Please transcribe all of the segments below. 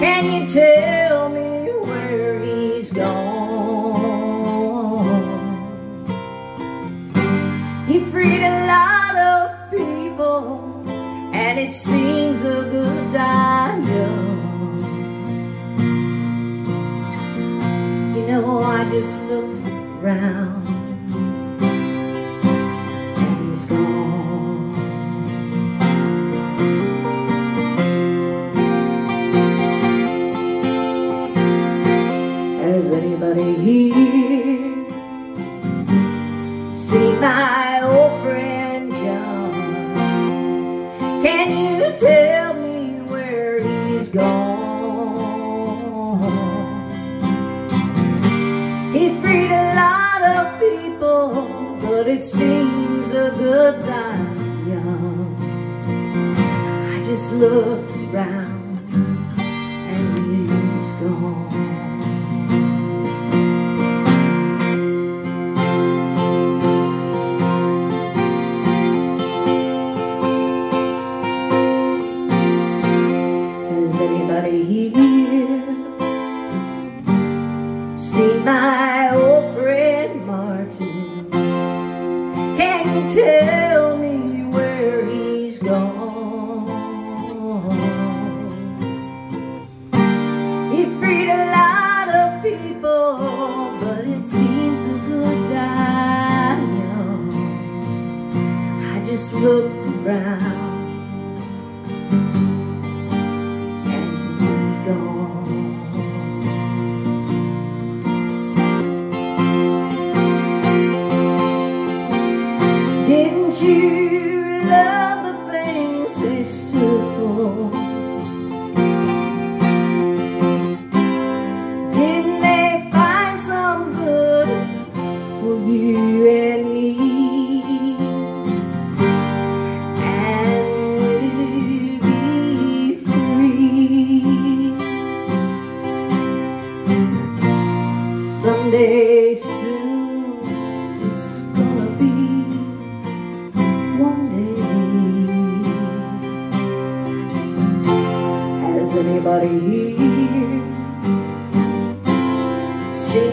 Can you tell me where he's gone? He freed a lot of people, and it seems a good young. You know, I just looked around. Seen my old friend John? Can you tell me where he's gone? He freed a lot of people, but it seems a good time young. I just looked around seen my old friend Martin? Can you tell me where he's gone? He freed a lot of people, but it seems a good young. I just looked around 句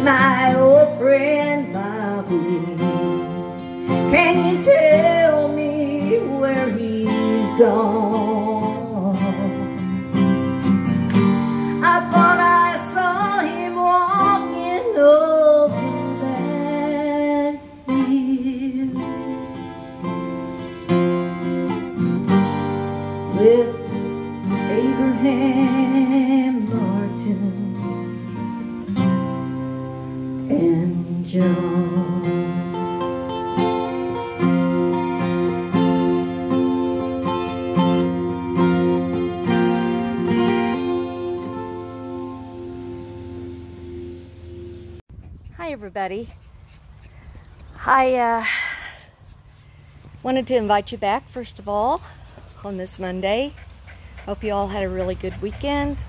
my old friend Bobby? Can you tell me where he's gone? Hi, everybody. I uh, wanted to invite you back, first of all, on this Monday. Hope you all had a really good weekend.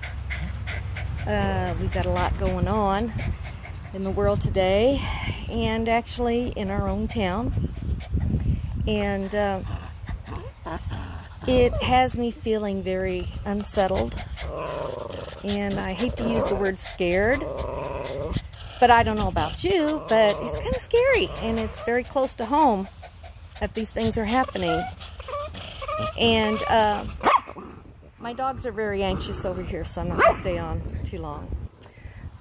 Uh, we've got a lot going on in the world today, and actually in our own town. And uh, it has me feeling very unsettled. And I hate to use the word scared but I don't know about you, but it's kind of scary and it's very close to home that these things are happening. And uh, my dogs are very anxious over here, so I'm not going to stay on too long.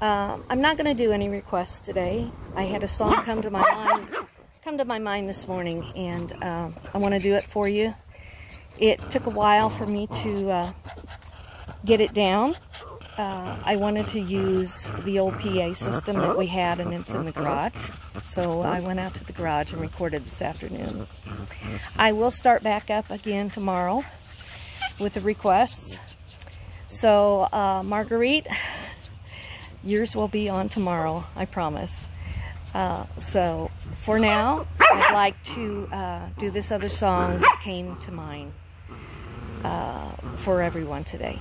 Um, I'm not going to do any requests today. I had a song come to my mind, come to my mind this morning, and uh, I want to do it for you. It took a while for me to uh, get it down uh, I wanted to use the old PA system that we had and it's in the garage. So I went out to the garage and recorded this afternoon. I will start back up again tomorrow with the requests. So uh, Marguerite, yours will be on tomorrow, I promise. Uh, so for now, I'd like to uh, do this other song that came to mind uh, for everyone today.